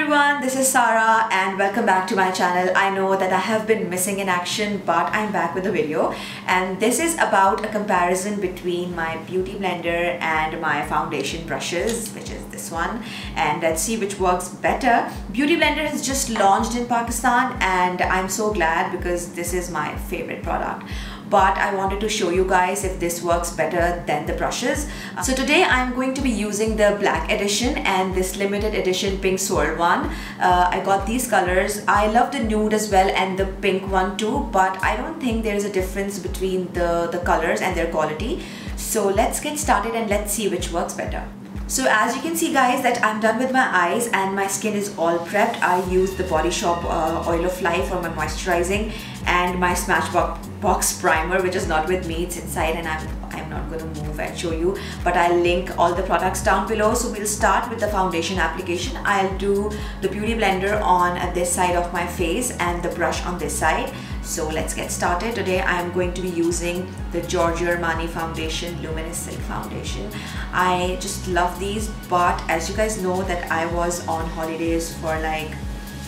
everyone, this is Sara and welcome back to my channel. I know that I have been missing in action but I'm back with a video and this is about a comparison between my beauty blender and my foundation brushes which is this one and let's see which works better. Beauty blender has just launched in Pakistan and I'm so glad because this is my favorite product but I wanted to show you guys if this works better than the brushes. So today I'm going to be using the black edition and this limited edition pink swirl one. Uh, I got these colors. I love the nude as well and the pink one too but I don't think there's a difference between the, the colors and their quality. So let's get started and let's see which works better. So as you can see guys that I'm done with my eyes and my skin is all prepped. I used the Body Shop uh, Oil of Life for my moisturizing and my Smashbox primer which is not with me. It's inside and I'm, I'm not going to move and show you but I'll link all the products down below. So we'll start with the foundation application. I'll do the Beauty Blender on this side of my face and the brush on this side. So let's get started. Today I'm going to be using the Giorgio Armani Foundation Luminous Silk Foundation. I just love these but as you guys know that I was on holidays for like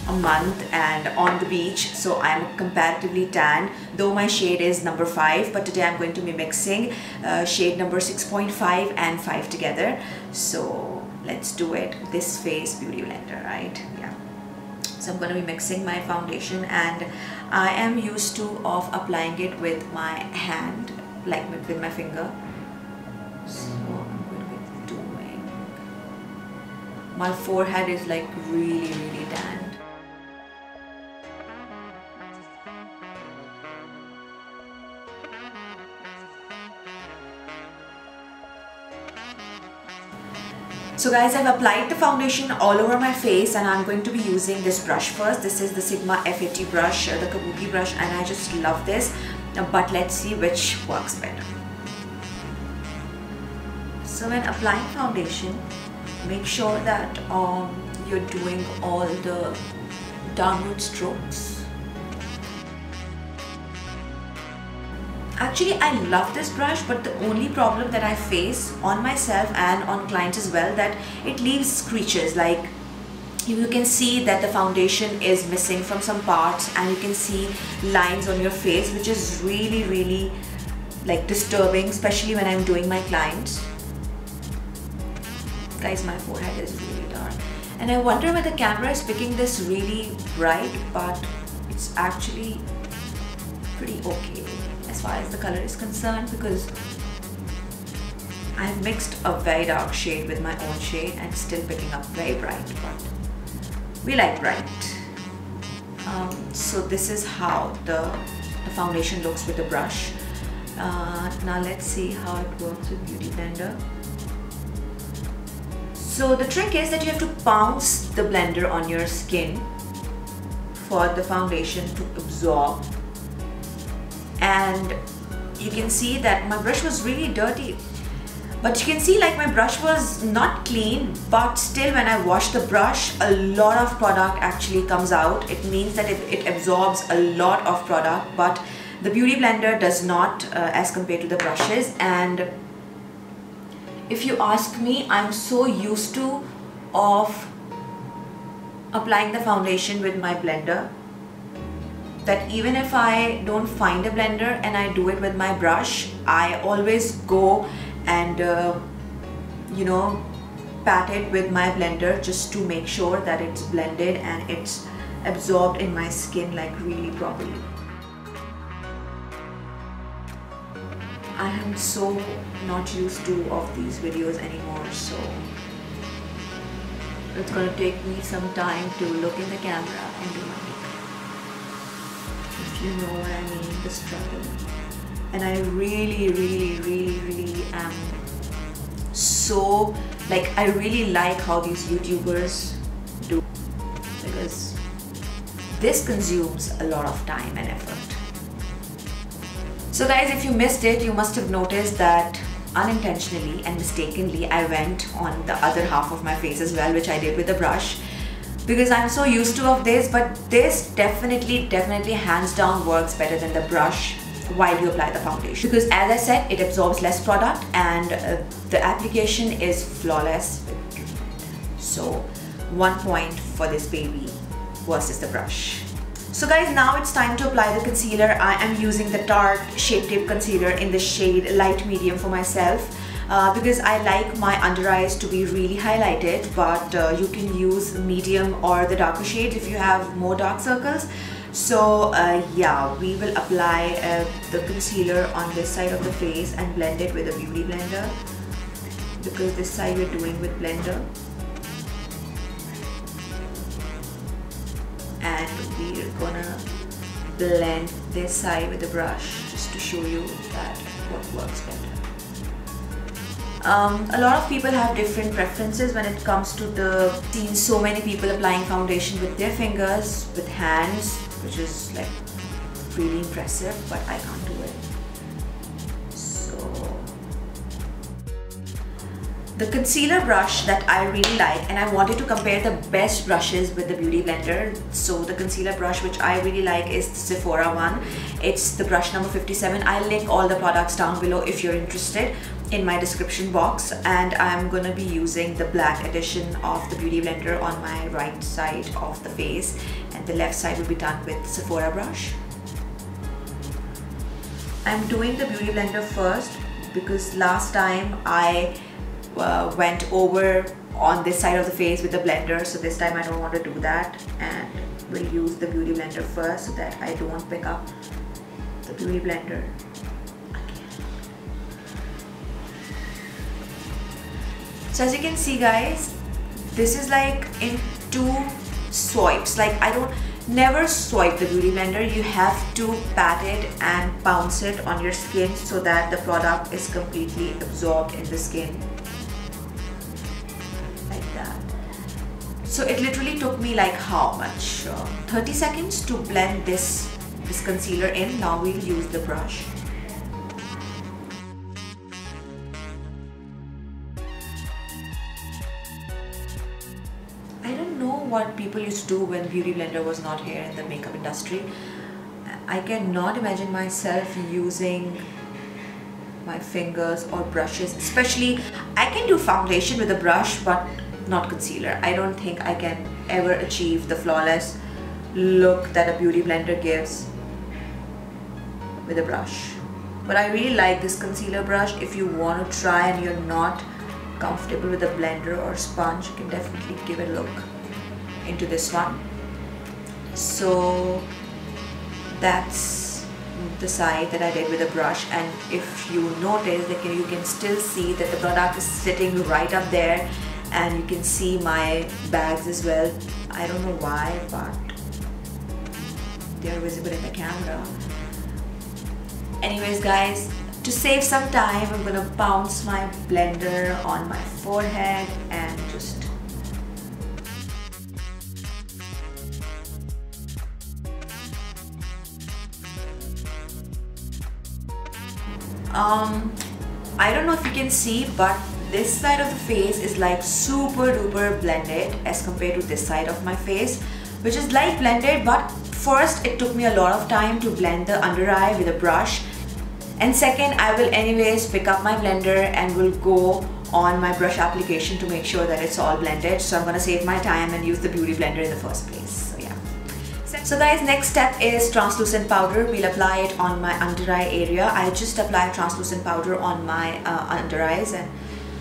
a month and on the beach so I'm comparatively tan though my shade is number 5 but today I'm going to be mixing uh, shade number 6.5 and 5 together. So let's do it. This face beauty blender right? Yeah. So I'm going to be mixing my foundation and I am used to of applying it with my hand like with my finger. So I'm going to be doing. My forehead is like really really So guys, I've applied the foundation all over my face and I'm going to be using this brush first. This is the Sigma F80 brush, uh, the Kabuki brush and I just love this. But let's see which works better. So when applying foundation, make sure that um, you're doing all the downward strokes Actually, I love this brush, but the only problem that I face on myself and on clients as well, that it leaves screeches. Like you can see that the foundation is missing from some parts and you can see lines on your face which is really really like disturbing especially when I'm doing my clients. Guys my forehead is really dark. And I wonder whether the camera is picking this really bright but it's actually pretty okay far as the color is concerned because I've mixed a very dark shade with my own shade and still picking up very bright but we like bright. Um, so this is how the, the, foundation looks with the brush. Uh, now let's see how it works with Beauty Blender. So the trick is that you have to bounce the blender on your skin for the foundation to absorb and you can see that my brush was really dirty. But you can see like my brush was not clean but still when I wash the brush a lot of product actually comes out. It means that it, it absorbs a lot of product but the beauty blender does not uh, as compared to the brushes. And if you ask me I'm so used to of applying the foundation with my blender that even if I don't find a blender and I do it with my brush, I always go and uh, you know pat it with my blender just to make sure that it's blended and it's absorbed in my skin like really properly. I am so not used to of these videos anymore so it's gonna take me some time to look in the camera and do my you know what I mean, the struggle. And I really, really, really, really am so, like, I really like how these YouTubers do because this consumes a lot of time and effort. So guys, if you missed it, you must have noticed that unintentionally and mistakenly I went on the other half of my face as well, which I did with the brush because I'm so used to of this but this definitely definitely hands down works better than the brush while you apply the foundation because as I said it absorbs less product and uh, the application is flawless so one point for this baby versus the brush. So guys, now it's time to apply the concealer. I am using the Tarte Shape Tape Concealer in the shade Light Medium for myself. Uh, because I like my under eyes to be really highlighted but uh, you can use medium or the darker shades if you have more dark circles. So uh, yeah we will apply uh, the concealer on this side of the face and blend it with a beauty blender. Because this side we're doing with blender. And we're gonna blend this side with the brush just to show you that what works better um, a lot of people have different preferences when it comes to the seen so many people applying foundation with their fingers with hands which is like really impressive but I can't do it. So the concealer brush that I really like and I wanted to compare the best brushes with the beauty blender. So the concealer brush which I really like is the Sephora one. It's the brush number 57 I'll link all the products down below if you're interested in my description box and I'm gonna be using the black edition of the beauty blender on my right side of the face and the left side will be done with Sephora brush. I'm doing the beauty blender first because last time I uh, went over on this side of the face with the blender so this time I don't want to do that and we'll use the beauty blender first so that I don't pick up the beauty blender so as you can see guys this is like in two swipes like I don't never swipe the beauty blender you have to pat it and bounce it on your skin so that the product is completely absorbed in the skin Like that. So it literally took me like how much? Uh, 30 seconds to blend this, this concealer in. Now we'll use the brush. What people used to do when Beauty Blender was not here in the makeup industry. I cannot imagine myself using my fingers or brushes especially I can do foundation with a brush but not concealer. I don't think I can ever achieve the flawless look that a beauty blender gives with a brush. But I really like this concealer brush. If you want to try and you're not comfortable with a blender or sponge, you can definitely give it a look into this one. So that's the side that I did with a brush. And if you notice that you can still see that the product is sitting right up there. And you can see my bags as well. I don't know why but they're visible in the camera. Anyways guys to save some time I'm gonna bounce my blender on my forehead and um I don't know if you can see but this side of the face is like super duper blended as compared to this side of my face which is light blended but first it took me a lot of time to blend the under eye with a brush. And second I will anyways pick up my blender and will go on my brush application to make sure that it's all blended. So I'm gonna save my time and use the beauty blender in the first place so guys next step is translucent powder we'll apply it on my under eye area I just apply translucent powder on my uh, under eyes and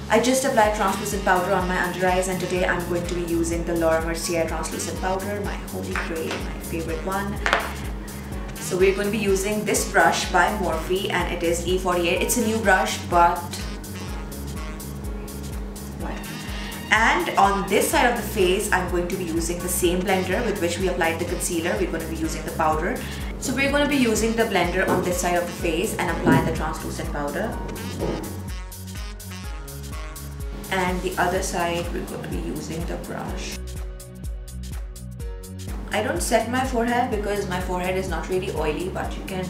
I just applied translucent powder on my under eyes and today I'm going to be using the Laura Mercier translucent powder, my holy grail, my favorite one. So we're going to be using this brush by Morphe and it is E48. It's a new brush but and on this side of the face I'm going to be using the same blender with which we applied the concealer we're going to be using the powder so we're going to be using the blender on this side of the face and apply the translucent powder and the other side we're going to be using the brush. I don't set my forehead because my forehead is not really oily but you can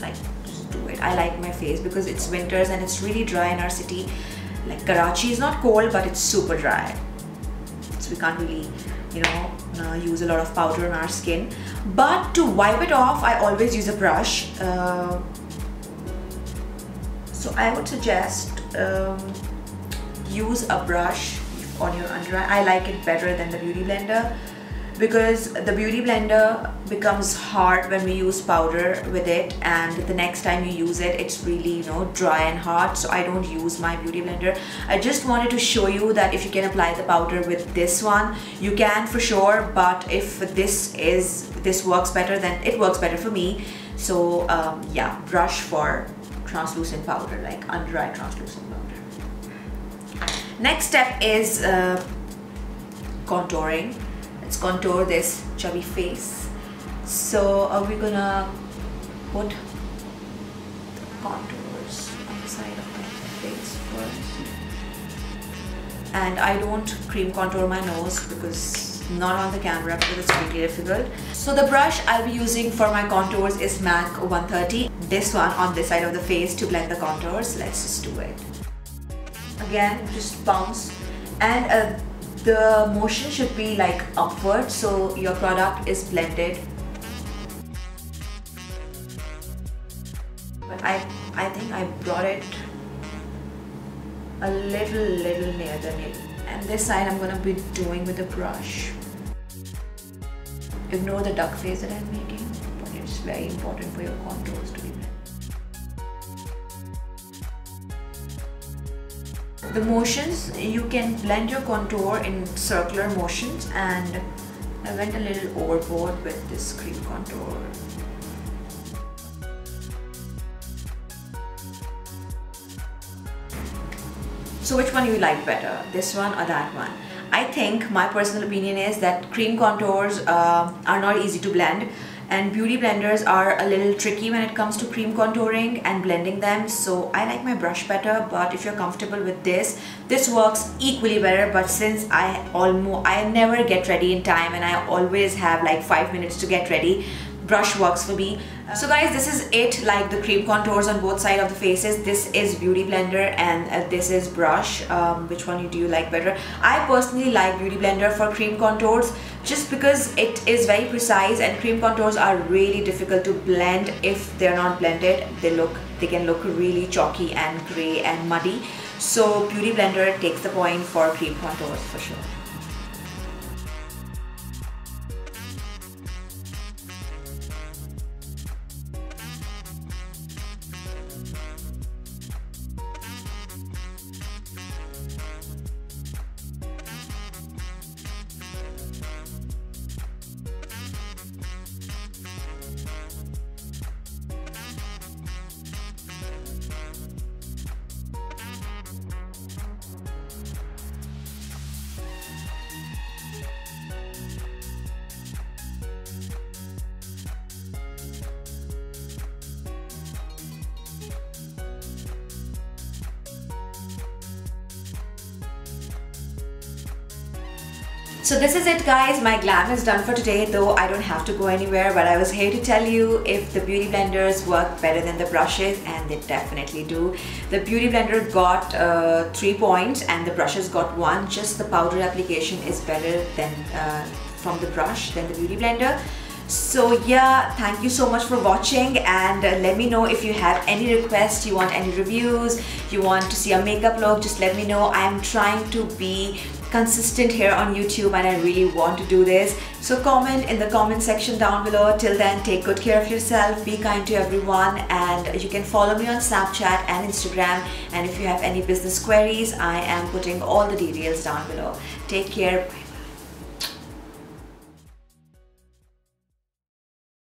like just do it. I like my face because it's winters and it's really dry in our city. Like Karachi is not cold but it's super dry. So we can't really you know uh, use a lot of powder on our skin. But to wipe it off I always use a brush. Uh, so I would suggest um, use a brush on your under eye. I like it better than the Beauty Blender because the beauty blender becomes hard when we use powder with it and the next time you use it it's really you know dry and hard so I don't use my beauty blender. I just wanted to show you that if you can apply the powder with this one you can for sure but if this is this works better then it works better for me. So um, yeah brush for translucent powder like under eye translucent powder. Next step is uh, contouring let's contour this chubby face. So are we gonna put the contours on the side of my face first? And I don't cream contour my nose because not on the camera because it's really difficult. So the brush I'll be using for my contours is MAC 130 this one on this side of the face to blend the contours. Let's just do it. Again just bounce. And uh, the motion should be like upward so your product is blended. But I I think I brought it a little little near the nail. And this side I'm gonna be doing with a brush. Ignore the duck face that I'm making but it's very important for your contours to the motions you can blend your contour in circular motions and I went a little overboard with this cream contour. So which one you like better this one or that one? I think my personal opinion is that cream contours uh, are not easy to blend and beauty blenders are a little tricky when it comes to cream contouring and blending them. So I like my brush better but if you're comfortable with this this works equally better. But since I almost I never get ready in time and I always have like five minutes to get ready brush works for me. So guys this is it. Like the cream contours on both sides of the faces. This is beauty blender and uh, this is brush. Um, which one do you like better? I personally like beauty blender for cream contours just because it is very precise and cream contours are really difficult to blend if they're not blended they look they can look really chalky and gray and muddy. So beauty blender takes the point for cream contours for sure So this is it guys, my glam is done for today though I don't have to go anywhere but I was here to tell you if the beauty blenders work better than the brushes and they definitely do. The beauty blender got uh, 3 points and the brushes got 1 just the powder application is better than uh, from the brush than the beauty blender. So yeah, thank you so much for watching and uh, let me know if you have any requests, you want any reviews, you want to see a makeup look, just let me know. I'm trying to be consistent here on YouTube and I really want to do this. So comment in the comment section down below. Till then, take good care of yourself, be kind to everyone and you can follow me on Snapchat and Instagram and if you have any business queries, I am putting all the details down below. Take care.